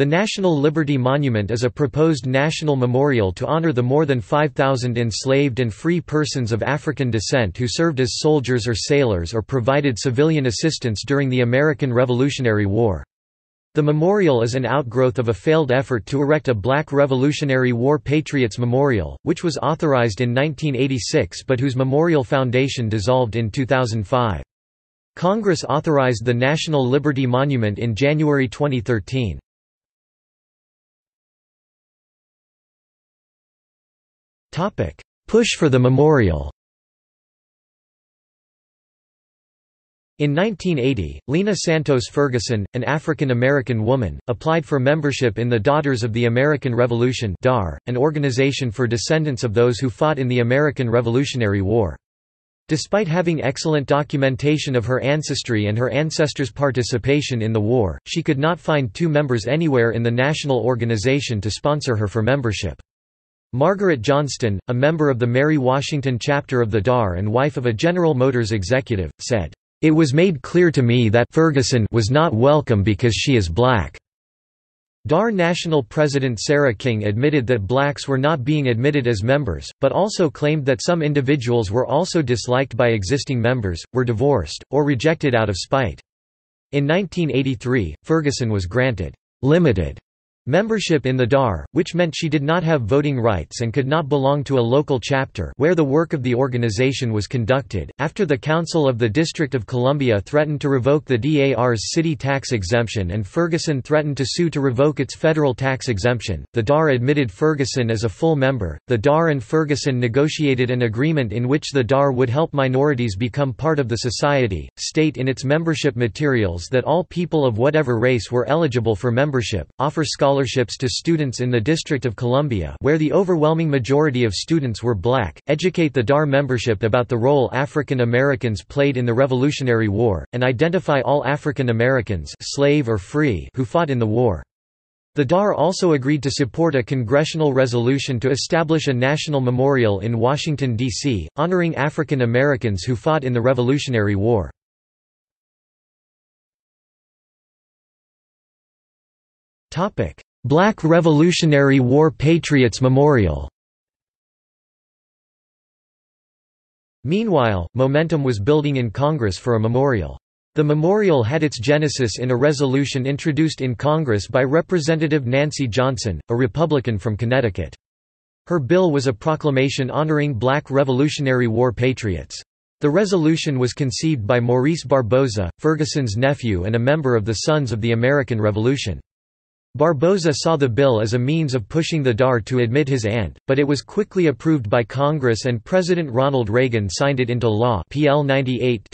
The National Liberty Monument is a proposed national memorial to honor the more than 5,000 enslaved and free persons of African descent who served as soldiers or sailors or provided civilian assistance during the American Revolutionary War. The memorial is an outgrowth of a failed effort to erect a Black Revolutionary War Patriots Memorial, which was authorized in 1986 but whose memorial foundation dissolved in 2005. Congress authorized the National Liberty Monument in January 2013. Push for the memorial In 1980, Lena Santos Ferguson, an African-American woman, applied for membership in the Daughters of the American Revolution DAR, an organization for descendants of those who fought in the American Revolutionary War. Despite having excellent documentation of her ancestry and her ancestors' participation in the war, she could not find two members anywhere in the national organization to sponsor her for membership. Margaret Johnston, a member of the Mary Washington chapter of the DAR and wife of a General Motors executive, said, "...it was made clear to me that Ferguson was not welcome because she is black." DAR National President Sarah King admitted that blacks were not being admitted as members, but also claimed that some individuals were also disliked by existing members, were divorced, or rejected out of spite. In 1983, Ferguson was granted limited Membership in the DAR, which meant she did not have voting rights and could not belong to a local chapter where the work of the organization was conducted. After the Council of the District of Columbia threatened to revoke the DAR's city tax exemption and Ferguson threatened to sue to revoke its federal tax exemption, the DAR admitted Ferguson as a full member. The DAR and Ferguson negotiated an agreement in which the DAR would help minorities become part of the society, state in its membership materials that all people of whatever race were eligible for membership, offer scholarships scholarships to students in the District of Columbia where the overwhelming majority of students were black, educate the DAR membership about the role African Americans played in the Revolutionary War, and identify all African Americans slave or free who fought in the war. The DAR also agreed to support a congressional resolution to establish a national memorial in Washington, D.C., honoring African Americans who fought in the Revolutionary War. Black Revolutionary War Patriots Memorial Meanwhile, momentum was building in Congress for a memorial. The memorial had its genesis in a resolution introduced in Congress by Representative Nancy Johnson, a Republican from Connecticut. Her bill was a proclamation honoring black Revolutionary War patriots. The resolution was conceived by Maurice Barboza, Ferguson's nephew and a member of the Sons of the American Revolution. Barboza saw the bill as a means of pushing the DAR to admit his aunt, but it was quickly approved by Congress and President Ronald Reagan signed it into law PL 98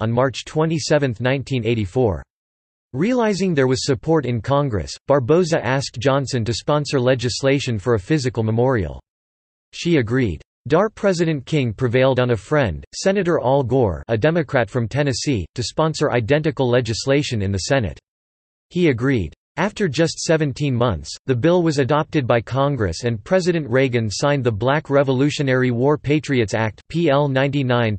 on March 27, 1984. Realizing there was support in Congress, Barboza asked Johnson to sponsor legislation for a physical memorial. She agreed. DAR President King prevailed on a friend, Senator Al Gore a Democrat from Tennessee, to sponsor identical legislation in the Senate. He agreed. After just 17 months, the bill was adopted by Congress and President Reagan signed the Black Revolutionary War Patriots Act PL 99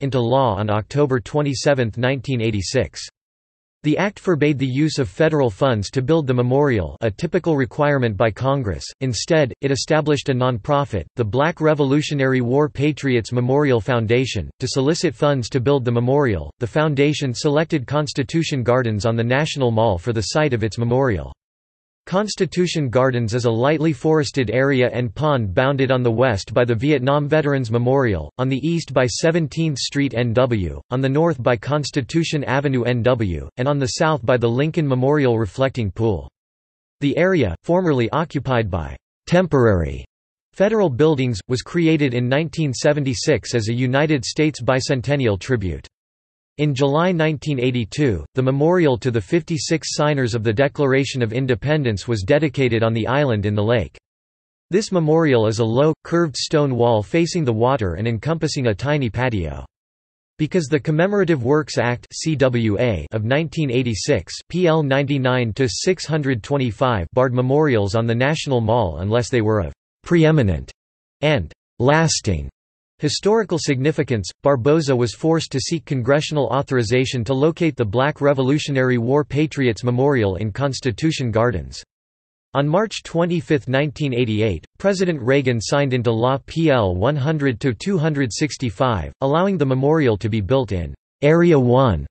into law on October 27, 1986. The act forbade the use of federal funds to build the memorial a typical requirement by Congress, instead, it established a non-profit, the Black Revolutionary War Patriots Memorial Foundation, to solicit funds to build the memorial. The foundation selected Constitution Gardens on the National Mall for the site of its memorial. Constitution Gardens is a lightly forested area and pond bounded on the west by the Vietnam Veterans Memorial, on the east by 17th Street NW, on the north by Constitution Avenue NW, and on the south by the Lincoln Memorial Reflecting Pool. The area, formerly occupied by temporary federal buildings, was created in 1976 as a United States bicentennial tribute. In July 1982, the memorial to the 56 signers of the Declaration of Independence was dedicated on the island in the lake. This memorial is a low, curved stone wall facing the water and encompassing a tiny patio. Because the Commemorative Works Act (CWA) of 1986 (PL 99-625) barred memorials on the National Mall unless they were of preeminent and lasting Historical significance – Barboza was forced to seek congressional authorization to locate the Black Revolutionary War Patriots Memorial in Constitution Gardens. On March 25, 1988, President Reagan signed into law PL 100-265, allowing the memorial to be built in Area 1,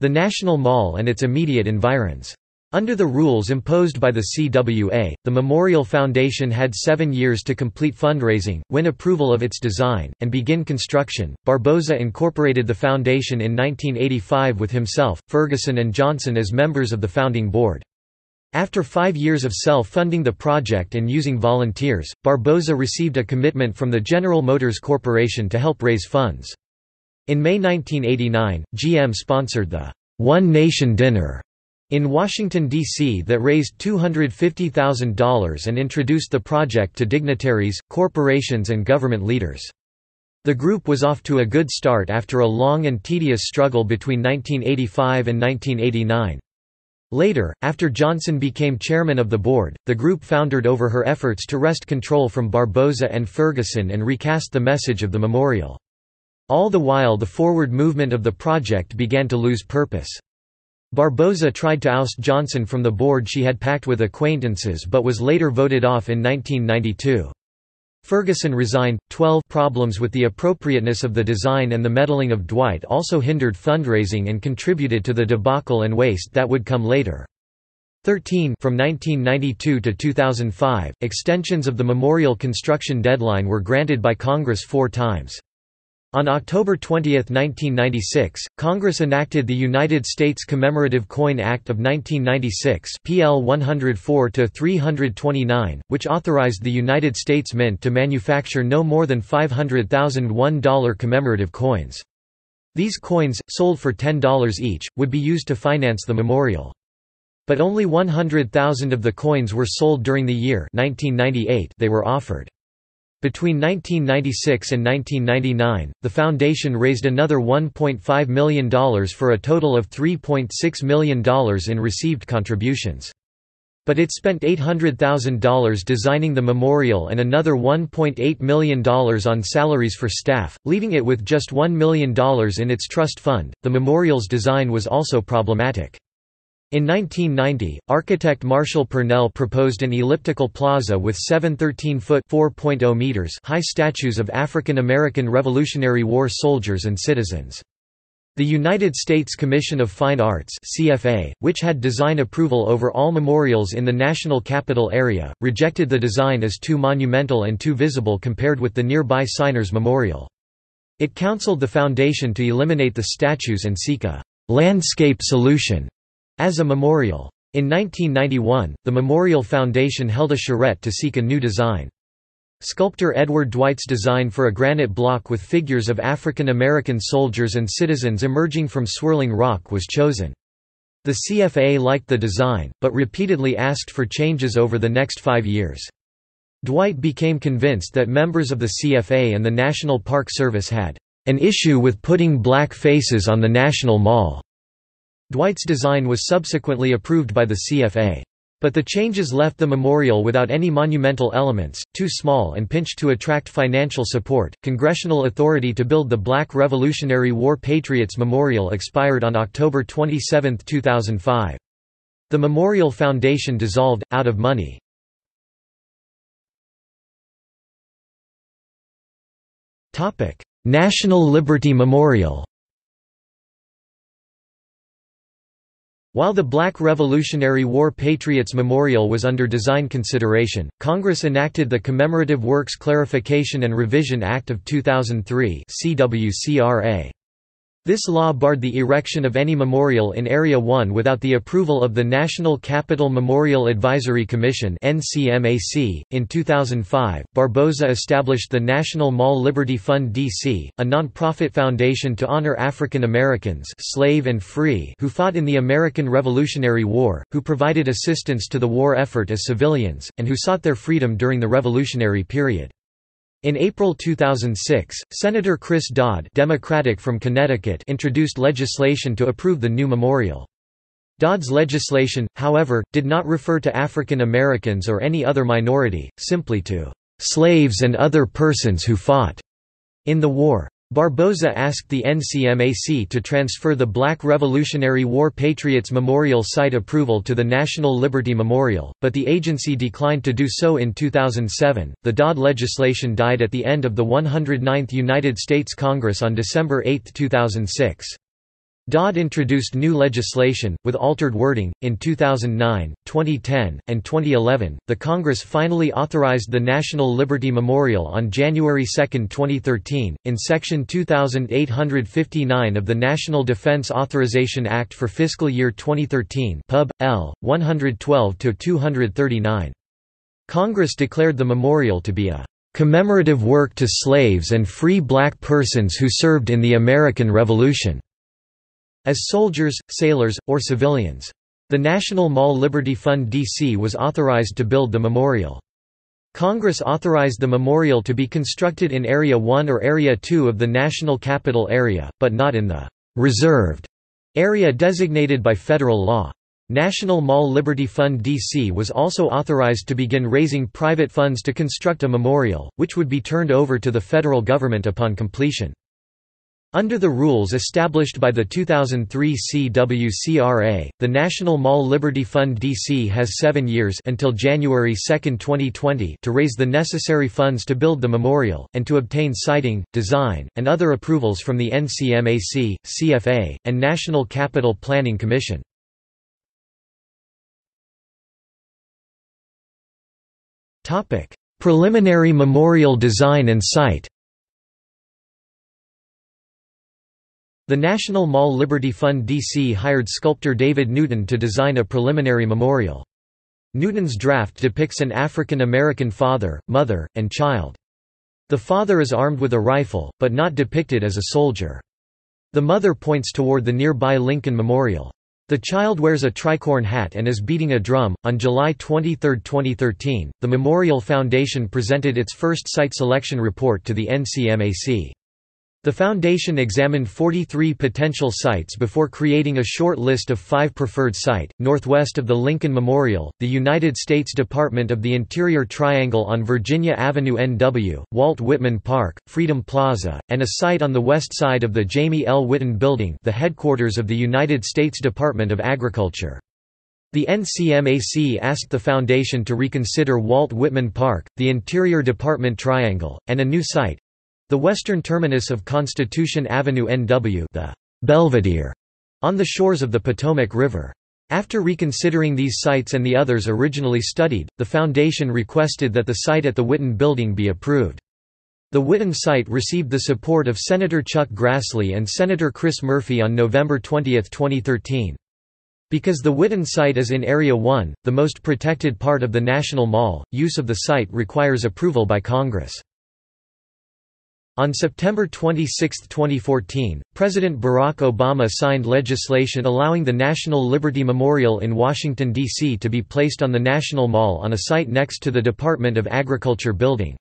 the National Mall and its immediate environs. Under the rules imposed by the CWA, the Memorial Foundation had seven years to complete fundraising, win approval of its design, and begin construction. Barboza incorporated the foundation in 1985 with himself, Ferguson, and Johnson as members of the founding board. After five years of self-funding the project and using volunteers, Barboza received a commitment from the General Motors Corporation to help raise funds. In May 1989, GM sponsored the One Nation Dinner in Washington, D.C. that raised $250,000 and introduced the project to dignitaries, corporations and government leaders. The group was off to a good start after a long and tedious struggle between 1985 and 1989. Later, after Johnson became chairman of the board, the group foundered over her efforts to wrest control from Barboza and Ferguson and recast the message of the memorial. All the while the forward movement of the project began to lose purpose. Barboza tried to oust Johnson from the board she had packed with acquaintances but was later voted off in 1992. Ferguson resigned. 12 Problems with the appropriateness of the design and the meddling of Dwight also hindered fundraising and contributed to the debacle and waste that would come later. 13 From 1992 to 2005, extensions of the memorial construction deadline were granted by Congress four times. On October 20, 1996, Congress enacted the United States Commemorative Coin Act of 1996 PL 104-329, which authorized the United States Mint to manufacture no more than 500,000 $1 commemorative coins. These coins, sold for $10 each, would be used to finance the memorial. But only 100,000 of the coins were sold during the year 1998 they were offered. Between 1996 and 1999, the foundation raised another $1.5 million for a total of $3.6 million in received contributions. But it spent $800,000 designing the memorial and another $1.8 million on salaries for staff, leaving it with just $1 million in its trust fund. The memorial's design was also problematic. In 1990, architect Marshall Purnell proposed an elliptical plaza with seven 13-foot meters high statues of African American Revolutionary War soldiers and citizens. The United States Commission of Fine Arts CFA, which had design approval over all memorials in the National Capital Area, rejected the design as too monumental and too visible compared with the nearby Signers Memorial. It counseled the foundation to eliminate the statues and seek a «landscape solution» as a memorial. In 1991, the Memorial Foundation held a charrette to seek a new design. Sculptor Edward Dwight's design for a granite block with figures of African American soldiers and citizens emerging from swirling rock was chosen. The CFA liked the design, but repeatedly asked for changes over the next five years. Dwight became convinced that members of the CFA and the National Park Service had an issue with putting black faces on the National Mall. Dwight's design was subsequently approved by the CFA. But the changes left the memorial without any monumental elements, too small and pinched to attract financial support. Congressional authority to build the Black Revolutionary War Patriots Memorial expired on October 27, 2005. The Memorial Foundation dissolved, out of money. National Liberty Memorial While the Black Revolutionary War Patriots Memorial was under design consideration, Congress enacted the Commemorative Works Clarification and Revision Act of 2003 CWCRA. This law barred the erection of any memorial in Area 1 without the approval of the National Capital Memorial Advisory Commission. In 2005, Barboza established the National Mall Liberty Fund DC, a non-profit foundation to honor African Americans, slave and free, who fought in the American Revolutionary War, who provided assistance to the war effort as civilians, and who sought their freedom during the Revolutionary period. In April 2006, Senator Chris Dodd Democratic from Connecticut introduced legislation to approve the new memorial. Dodd's legislation, however, did not refer to African Americans or any other minority, simply to "...slaves and other persons who fought." In the war, Barboza asked the NCMAC to transfer the Black Revolutionary War Patriots Memorial site approval to the National Liberty Memorial, but the agency declined to do so in 2007. The Dodd legislation died at the end of the 109th United States Congress on December 8, 2006. Dodd introduced new legislation, with altered wording, in 2009, 2010, and 2011. The Congress finally authorized the National Liberty Memorial on January 2, 2013, in Section 2859 of the National Defense Authorization Act for fiscal year 2013, Pub. L. 112 239. Congress declared the memorial to be a commemorative work to slaves and free black persons who served in the American Revolution as soldiers, sailors, or civilians. The National Mall Liberty Fund DC was authorized to build the memorial. Congress authorized the memorial to be constructed in Area 1 or Area 2 of the National Capital Area, but not in the «reserved» area designated by federal law. National Mall Liberty Fund DC was also authorized to begin raising private funds to construct a memorial, which would be turned over to the federal government upon completion. Under the rules established by the 2003 CWCRA, the National Mall Liberty Fund DC has seven years until January 2, 2020 to raise the necessary funds to build the memorial, and to obtain siting, design, and other approvals from the NCMAC, CFA, and National Capital Planning Commission. Preliminary memorial design and site The National Mall Liberty Fund DC hired sculptor David Newton to design a preliminary memorial. Newton's draft depicts an African American father, mother, and child. The father is armed with a rifle, but not depicted as a soldier. The mother points toward the nearby Lincoln Memorial. The child wears a tricorn hat and is beating a drum. On July 23, 2013, the Memorial Foundation presented its first site selection report to the NCMAC. The foundation examined 43 potential sites before creating a short list of five preferred site, northwest of the Lincoln Memorial, the United States Department of the Interior Triangle on Virginia Avenue NW, Walt Whitman Park, Freedom Plaza, and a site on the west side of the Jamie L. Whitten Building the headquarters of the United States Department of Agriculture. The NCMAC asked the foundation to reconsider Walt Whitman Park, the Interior Department Triangle, and a new site, the western terminus of Constitution Avenue NW the Belvedere, on the shores of the Potomac River. After reconsidering these sites and the others originally studied, the Foundation requested that the site at the Whitten Building be approved. The Whitten site received the support of Senator Chuck Grassley and Senator Chris Murphy on November 20, 2013. Because the Whitten site is in Area 1, the most protected part of the National Mall, use of the site requires approval by Congress. On September 26, 2014, President Barack Obama signed legislation allowing the National Liberty Memorial in Washington, D.C. to be placed on the National Mall on a site next to the Department of Agriculture building.